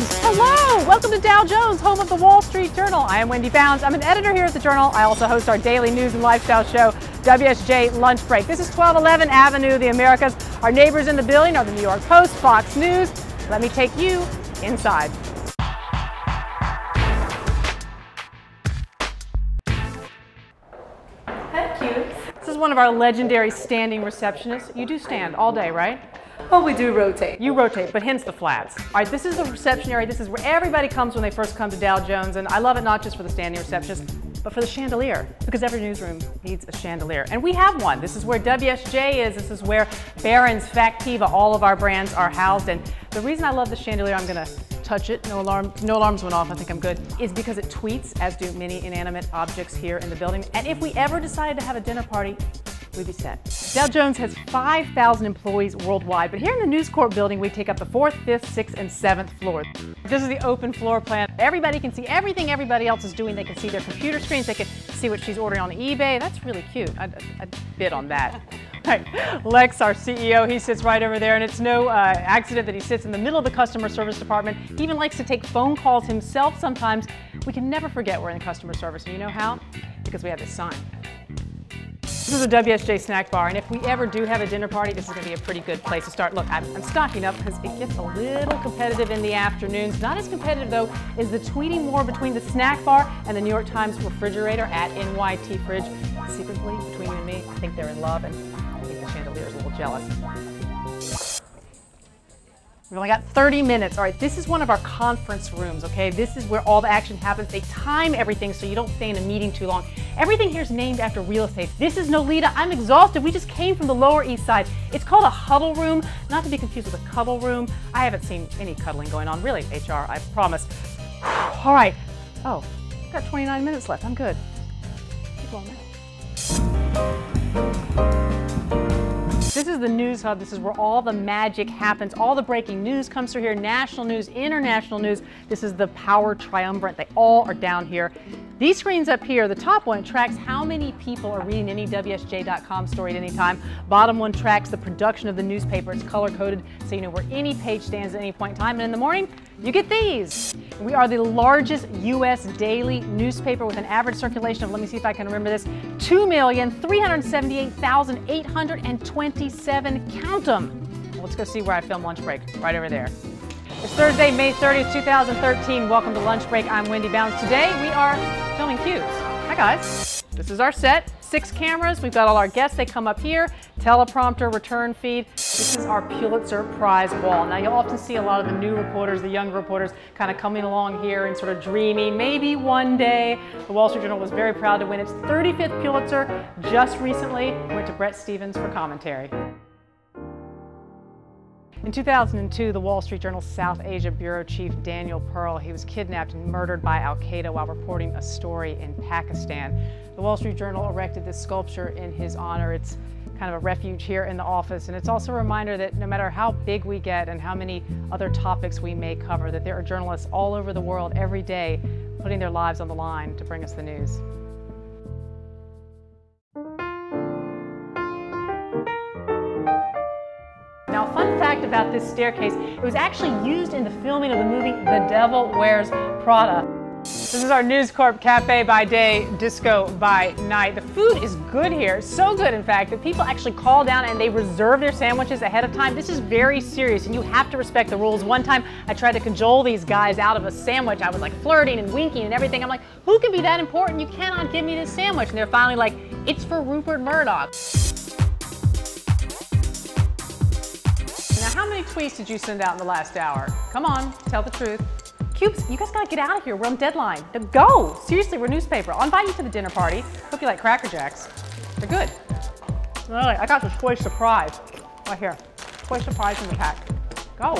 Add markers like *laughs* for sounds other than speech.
Hello! Welcome to Dow Jones, home of the Wall Street Journal. I am Wendy Bounds. I'm an editor here at the Journal. I also host our daily news and lifestyle show, WSJ Lunch Break. This is 1211 Avenue, the Americas. Our neighbors in the building are the New York Post, Fox News. Let me take you inside. This is one of our legendary standing receptionists. You do stand all day, right? Oh, we do rotate. You rotate, but hence the flats. All right, this is the reception area. This is where everybody comes when they first come to Dow Jones, and I love it not just for the standing receptionist, but for the chandelier, because every newsroom needs a chandelier. And we have one. This is where WSJ is. This is where Barron's, Factiva, all of our brands are housed. And the reason I love the chandelier, I'm gonna touch it, no alarm, no alarms went off, I think I'm good, is because it tweets, as do many inanimate objects here in the building. And if we ever decided to have a dinner party, we'd be set. Dow Jones has 5,000 employees worldwide, but here in the News Corp building, we take up the fourth, fifth, sixth, and seventh floor. This is the open floor plan. Everybody can see everything everybody else is doing. They can see their computer screens. They can see what she's ordering on eBay. That's really cute. I'd, I'd bid on that. *laughs* Right. Lex, our CEO, he sits right over there, and it's no uh, accident that he sits in the middle of the customer service department. He even likes to take phone calls himself sometimes. We can never forget we're in customer service, and you know how? Because we have this sign. This is a WSJ snack bar, and if we ever do have a dinner party, this is going to be a pretty good place to start. Look, I'm, I'm stocking up because it gets a little competitive in the afternoons. Not as competitive, though, is the tweeting war between the snack bar and the New York Times refrigerator at NYT Fridge. Secretly, between you and me, I think they're in love, and I think the chandelier is a little jealous. We've only got 30 minutes. All right, this is one of our conference rooms, okay? This is where all the action happens. They time everything so you don't stay in a meeting too long. Everything here is named after real estate. This is Nolita. I'm exhausted. We just came from the Lower East Side. It's called a huddle room, not to be confused with a cuddle room. I haven't seen any cuddling going on, really, HR, I promise. *sighs* All right. Oh, I've got 29 minutes left. I'm good. Keep going This is the News Hub. This is where all the magic happens. All the breaking news comes through here. National news, international news. This is the power triumvirate. They all are down here. These screens up here, the top one tracks how many people are reading any WSJ.com story at any time. Bottom one tracks the production of the newspaper. It's color coded so you know where any page stands at any point in time. And in the morning, you get these. We are the largest U.S. daily newspaper with an average circulation of, let me see if I can remember this, 2,378,827. Count them. Let's go see where I film lunch break, right over there. It's Thursday, May 30th, 2013. Welcome to Lunch Break. I'm Wendy Bounds. Today we are filming Cubes. Hi guys. This is our set. Six cameras. We've got all our guests. They come up here. Teleprompter, return feed. This is our Pulitzer Prize wall. Now you'll often see a lot of the new reporters, the young reporters, kind of coming along here and sort of dreaming. Maybe one day. The Wall Street Journal was very proud to win its 35th Pulitzer just recently. Went to Bret Stephens for commentary. In 2002, the Wall Street Journal South Asia Bureau Chief Daniel Pearl, he was kidnapped and murdered by al-Qaeda while reporting a story in Pakistan. The Wall Street Journal erected this sculpture in his honor. It's kind of a refuge here in the office, and it's also a reminder that no matter how big we get and how many other topics we may cover, that there are journalists all over the world every day putting their lives on the line to bring us the news. Fact about this staircase, it was actually used in the filming of the movie The Devil Wears Prada. This is our News Corp Cafe by day, disco by night. The food is good here, so good in fact, that people actually call down and they reserve their sandwiches ahead of time. This is very serious and you have to respect the rules. One time I tried to cajole these guys out of a sandwich. I was like flirting and winking and everything. I'm like, who can be that important? You cannot give me this sandwich. And they're finally like, it's for Rupert Murdoch. Now, how many tweets did you send out in the last hour? Come on, tell the truth. Cubes, you guys gotta get out of here. We're on deadline. Now go! Seriously, we're newspaper. I'll invite you to the dinner party. Hope you like Cracker Jacks. They're good. I got the toy surprise right here. Toy surprise in the pack. Go.